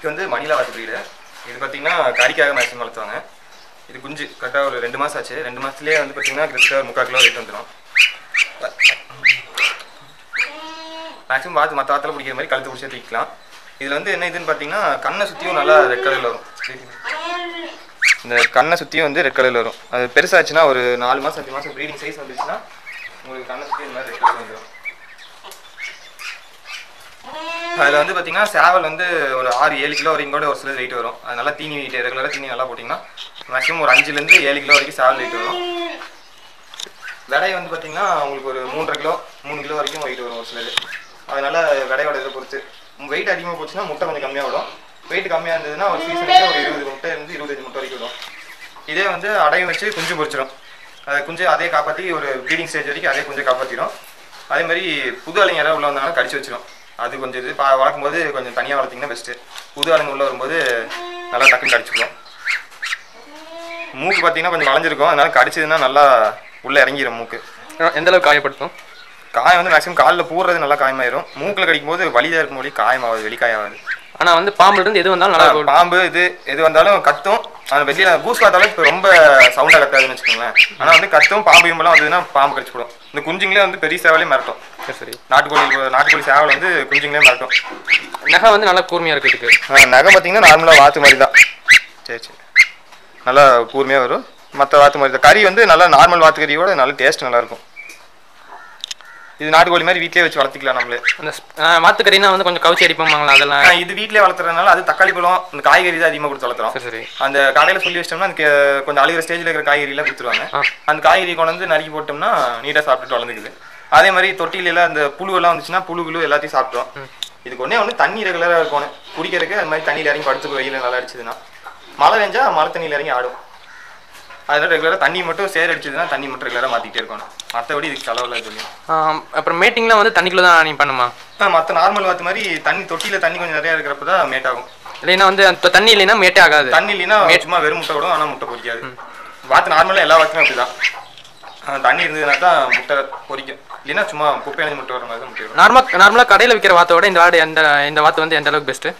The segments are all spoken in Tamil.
இது வந்து மணிலா வாத்து பிரீடு இது பார்த்தீங்கன்னா கறிக்காக மேக்ஸிமம் வளர்த்துவாங்க. இது குஞ்சு. கரெக்டாக ஒரு ரெண்டு மாதம் ஆச்சு. ரெண்டு மாதத்துலேயே வந்து பார்த்தீங்கன்னா கிட்டத்தட்ட ஒரு முக்கால் கிலோ ரேட் வந்துடும் மேக்ஸிமம் வாத்து மற்ற வாத்தில் பிடிக்கிற மாதிரி கழுத்து பிடிச்சி தூக்கிக்கலாம். இதில் வந்து என்ன இதுன்னு பார்த்தீங்கன்னா கண்ணை சுற்றியும் நல்லா ரெட் கலரில் வரும். இந்த கண்ணை சுற்றியும் வந்து ரெட் கலரில் வரும். அது பெருசாச்சுன்னா ஒரு நாலு மாதம் அஞ்சு மாதம் ப்ரீடிங் சைஸ் வந்துச்சுன்னா உங்களுக்கு கண்ணை சுற்றி இந்த மாதிரி ரெட் கலர் வந்துடும் அதில் வந்து பார்த்தீங்கன்னா சேவல் வந்து ஒரு ஆறு ஏழு கிலோ வரைக்கும் கூட ஒரு சில வெயிட் வரும். அதனால தீனி வெயிட் ரெகுலராக தீனி நல்லா போட்டிங்கன்னா மேக்ஸிமம் ஒரு அஞ்சுலேருந்து ஏழு கிலோ வரைக்கும் சேவல் வெயிட் வரும். விடை வந்து பார்த்தீங்கன்னா உங்களுக்கு ஒரு மூன்றரை கிலோ மூணு கிலோ வரைக்கும் வெயிட் வரும் ஒரு சிலது. அதனால விடையோட இதை பொறுத்து. வெயிட் அதிகமாக போச்சுன்னா முட்டை கொஞ்சம் கம்மியாக வரும். வெயிட் கம்மியாக இருந்ததுன்னா ஒரு சீசனுக்கு ஒரு இருபது முட்டை இருந்து இருபத்தஞ்சு முட்டை வரைக்கும் வரும். இதே வந்து அடையும் வச்சு குஞ்சு பொறிச்சிடும் அதை குஞ்சு அதே காப்பாற்றி ஒரு ப்ரீடிங் ஸ்டேஜ் வரைக்கும் அதே குஞ்சு காப்பாற்றிடும் அதே மாதிரி புது அலைங்க யாராவது உள்ள வந்தாங்கன்னா கடிச்சு வச்சிடும் அது கொஞ்சம் இது பா வளர்க்கும் போது கொஞ்சம் தனியாக வளர்த்திங்கன்னா பெஸ்ட்டு புது ஆளுங்க உள்ள வரும்போது நல்லா டக்குன்னு கடிச்சிடும் மூக்கு பார்த்தீங்கன்னா கொஞ்சம் வளைஞ்சிருக்கும். அதனால கடிச்சதுன்னா நல்லா உள்ளே இறங்கிடும் மூக்கு. எந்த அளவுக்கு காயப்படுத்தும்? காயம் வந்து மேக்ஸிமம் காலில் பூறது நல்லா காயமாயிரும். மூக்கில் கடிக்கும் போது வலிதாக இருக்கும் போது காயமாகாது வெளிக்காயாகாது ஆனால் வந்து பாம்புல இருந்து எது வந்தாலும் நல்லா இருக்கும். பாம்பு இது எது வந்தாலும் கத்தும். அந்த வெளியில கூஸ் பார்த்தாலும் இப்போ ரொம்ப சவுண்டாக கத்தாதுன்னு வச்சுக்கோங்களேன். ஆனால் வந்து கத்தும் பாம்பு இம்பெல்லாம் வந்ததுன்னா பாம்பு கடிச்சு போடும். இந்த குஞ்சுங்களே வந்து பெரிய சேவலே மிரட்டும். சரி சரி. நாட்டுக்கோழி நாட்டுக்கோழி சேவல் வந்து குஞ்சுங்களே மிரட்டும். நகை வந்து நல்லா கூர்மையாக இருக்கிறதுக்கு. ஆ, நகை பார்த்தீங்கன்னா நார்மலாக வாத்து மாதிரி தான். சரி சரி. நல்லா கூர்மையாக வரும். மற்ற வாத்து மாதிரி தான். கறி வந்து நல்லா நார்மல் வாத்து கறியோட நல்ல டேஸ்ட் நல்லா இருக்கும். இது நாட்டுக்கோழி மாதிரி வீட்டிலே வச்சு வளர்த்திக்கலாம் நம்மளே. அந்த வாத்துக்கறினா வந்து கொஞ்சம் கவுச்சி அடிப்பாங்களா அதெல்லாம்? இது வீட்டிலே வளர்த்துறதுனால அது தக்காளி பழம் இந்த காய்கறி தான் அதிகமாக கொடுத்து வளர்த்துறோம். சரி அந்த கடையில் சொல்லி வச்சிட்டோம்னா அந்த கொஞ்சம் அழுகிற ஸ்டேஜில் இருக்கிற காய்கறிலாம் கொடுத்துருவாங்க. ஆ. அந்த காய்கறி கொண்டு வந்து நறுக்கி போட்டோம்னா நீட்டாக சாப்பிட்டுட்டு வளர்ந்துக்குது. அதே மாதிரி தொட்டிலெல்லாம் அந்த புழுவெல்லாம் வந்துச்சுன்னா புழு குழு எல்லாத்தையும் சாப்பிட்டோம். இதுக்கு ஒன்றே ஒன்று தண்ணி ரெகுலராக இருக்கணும். குடிக்கிறதுக்கு அது மாதிரி தண்ணியில் இறங்கி படுத்து வெயில் நல்லா அடிச்சதுன்னா. மழை பெஞ்சா மழை தண்ணியில் இறங்கி ஆடும். அதனால ரெகுலராக தண்ணி மட்டும் சேர் அடிச்சதுன்னா தண்ணி மட்டும் ரெகுலராக மாற்றிக்கிட்டே இருக்கணும். மற்றபடி இதுக்கு செலவில் ஆ, அப்புறம் மேட்டிங்லாம் வந்து தண்ணிக்குள்ளே தான் நீ பண்ணுமா? மற்ற நார்மல் வாத்து மாதிரி தண்ணி தொட்டியில் தண்ணி கொஞ்சம் நிறையா இருக்கிறப்ப தான் மேட் ஆகும். இல்லைன்னா வந்து தண்ணி இல்லைன்னா மேட்டே ஆகாது. தண்ணி இல்லைன்னா சும்மா வெறும் முட்டை விடும் ஆனால் முட்டை பொரிக்காது. வாத்து நார்மலாக எல்லா வாத்துமே அப்படிதான். ஆஹ் தண்ணி இருந்ததுன்னா தான் முட்டை பொரிக்கும். இல்லைன்னா சும்மா குப்பை அணிஞ்சு முட்டை வர மாதிரி தான் முட்டை நார்மலாக நார்மலாக கடையில் விற்கிற வாத்தோட இந்த வாடு எந்த இந்த வாத்து வந்து எந்த அளவுக்கு பெஸ்ட்டு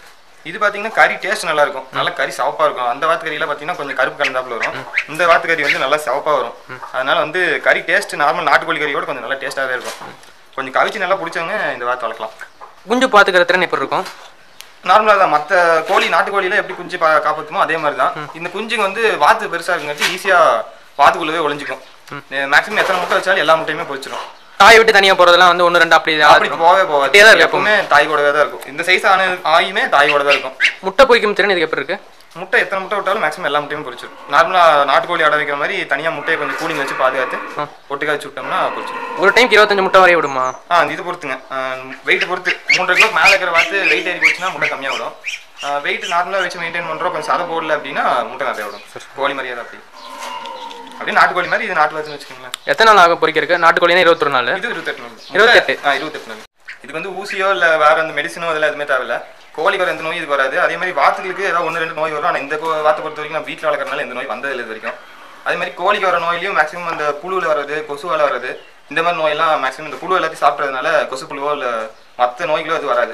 இது பார்த்தீங்கன்னா கறி டேஸ்ட் நல்லா இருக்கும் நல்லா கறி சிவப்பா இருக்கும். அந்த வாத்து கறியில பார்த்தீங்கன்னா கொஞ்சம் கருப்பு கலந்தாப்புல வரும். இந்த வாத்து கறி வந்து நல்லா சிவப்பா வரும். அதனால வந்து கறி டேஸ்ட் நார்மல் நாட்டுக்கோழி கறியோட கொஞ்சம் நல்லா டேஸ்ட்டாகவே இருக்கும். கொஞ்சம் கவிச்சு நல்லா பிடிச்சவங்க இந்த வாத்து வளர்க்கலாம். குஞ்சு பார்த்துக்கிற திறன் எப்படி இருக்கும்? நார்மலாக தான். மற்ற கோழி நாட்டுக்கோழியில எப்படி குஞ்சு பா காப்பாற்றுமோ அதே மாதிரி தான். இந்த குஞ்சுங்க வந்து வாத்து பெருசாக இருக்குங்காட்டி ஈஸியாக வாத்துக்குள்ளவே ஒளிஞ்சிக்கும். மேக்ஸிமம் எத்தனை முட்டை வச்சாலும் எல்லா முட்டையுமே பொரிச்சிடும் தாய் விட்டு தனியாக போகிறதெல்லாம் வந்து ஒன்று ரெண்டு அப்படி அப்படி போகவே போகாது. தான் எப்பவுமே தாய் கூடவே தான் இருக்கும். இந்த சைஸ் ஆன ஆயுமே தாய் கூட தான் இருக்கும். முட்டை பொய்க்கும் திறன் இதுக்கு எப்படி இருக்கு? முட்டை எத்தனை முட்டை விட்டாலும் மேக்ஸிமம் எல்லா முட்டையும் பொரிச்சிடும் நார்மலாக நாட்டுக்கோழி அடை வைக்கிற மாதிரி தனியாக முட்டையை கொஞ்சம் கூலிங் வச்சு பாதுகாத்து ஒட்டுக்கா வச்சு விட்டோம்னா பொரிச்சிடும் ஒரு டைம்க்கு இருபத்தஞ்சு முட்டை வரைய விடுமா? ஆ இது பொறுத்துங்க. வெயிட் பொறுத்து. மூன்றரை கிலோ மேலே இருக்கிற வாத்து வெயிட் ஏறி போச்சுன்னா முட்டை கம்மியாக விடும். வெயிட் நார்மலாக வச்சு மெயின்டைன் பண்ணுறோம் கொஞ்சம் சதை போடல அப்படின்னா முட்டை நிறைய விடும். கோழி மாதிரியே தான் அப்படி. அப்படியே நாட்டுக்கோழி மாதிரி இது நாட்டு வாத்துன்னு வச்சுக்கோங்களேன். எத்தனை நாள் ஆகும் பொறிக்கிறதுக்கு நாட்டுக்கோழினா இருபத்தொரு நாள். இது இருபத்தெட்டு நாள். இருபத்தெட்டு? ஆ இருபத்தெட்டு நாள். இதுக்கு வந்து ஊசியோ இல்லை வேற அந்த மெடிசனோ அதெல்லாம் எதுவுமே தேவையில்ல. கோழிக்கு வர எந்த நோய் இதுக்கு வராது. அதே மாதிரி வாத்துகளுக்கு ஏதாவது ஒன்று ரெண்டு நோய் வரும். ஆனால் இந்த வாத்தை பொறுத்த வரைக்கும் நான் வீட்டில் வளர்க்குறதுனால எந்த நோய் வந்ததில்லை இது வரைக்கும். அதே மாதிரி கோழிக்கு வர நோயிலையும் மேக்ஸிமம் அந்த புழுவில் வர்றது கொசுவால் வர்றது இந்த மாதிரி நோயெல்லாம் மேக்ஸிமம் இந்த புழு எல்லாத்தையும் சாப்பிட்றதுனால கொசு புழுவோ இல்லை மற்ற நோய்களோ அது வராது.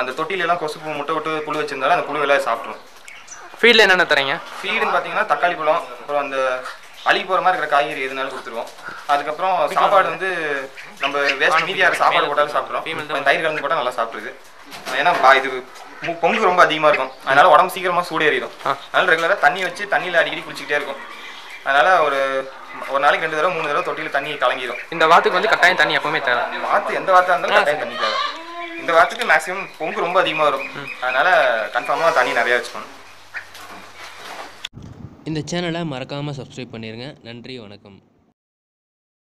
அந்த தொட்டில எல்லாம் கொசு புழு முட்டை விட்டு புழு வச்சிருந்தாலும் அந்த புழு எல்லாம் சாப்பிட்ரும் ஃபீல்டில் என்னென்ன தரீங்க ஃபீடுன்னு பார்த்தீங்கன்னா தக்காளி பழம் அப்புறம் அந்த அழுகி போகிற மாதிரி இருக்கிற காய்கறி எதுனாலும் கொடுத்துருவோம். அதுக்கப்புறம் சாப்பாடு வந்து நம்ம வேஸ்ட் மீதியாக சாப்பாடு போட்டாலும் சாப்பிட்றோம். தயிர் கலந்து போட்டால் நல்லா சாப்பிட்ருது ஏன்னா இது பொங்கு ரொம்ப அதிகமாக இருக்கும். அதனால உடம்பு சீக்கிரமாக சூடேறிடும். அதனால ரெகுலராக தண்ணி வச்சு தண்ணியில் அடிக்கடி குளிச்சுக்கிட்டே இருக்கும். அதனால ஒரு ஒரு நாளைக்கு ரெண்டு தடவை மூணு தடவை தொட்டியில் தண்ணி கலங்கிடும் இந்த வாத்துக்கு வந்து கட்டாயம் தண்ணி எப்பவுமே தேவை. வாத்து எந்த வாத்தா இருந்தாலும் கட்டாயம் தண்ணி தேவை. இந்த வாத்துக்கு மேக்ஸிமம் பொங்கு ரொம்ப அதிகமாக வரும். அதனால கன்ஃபார்மாக தண்ணி நிறையா வச்சுக்கணும். இந்த சேனலை மறக்காமல் சப்ஸ்கிரைப் பண்ணிடுங்க நன்றி வணக்கம்.